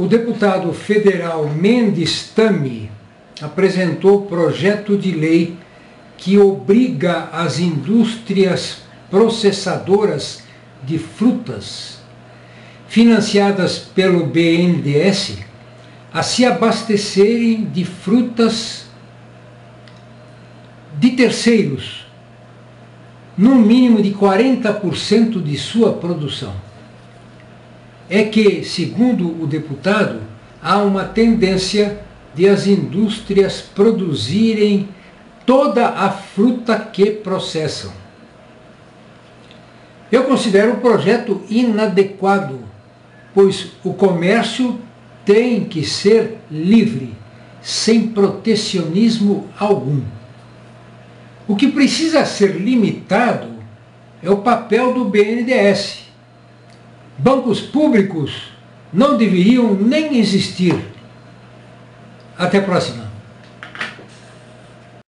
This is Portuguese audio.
O deputado federal Mendes Tami apresentou projeto de lei que obriga as indústrias processadoras de frutas, financiadas pelo BNDES, a se abastecerem de frutas de terceiros, no mínimo de 40% de sua produção. É que, segundo o deputado, há uma tendência de as indústrias produzirem toda a fruta que processam. Eu considero o projeto inadequado, pois o comércio tem que ser livre, sem protecionismo algum. O que precisa ser limitado é o papel do BNDES. Bancos públicos não deveriam nem existir. Até a próxima.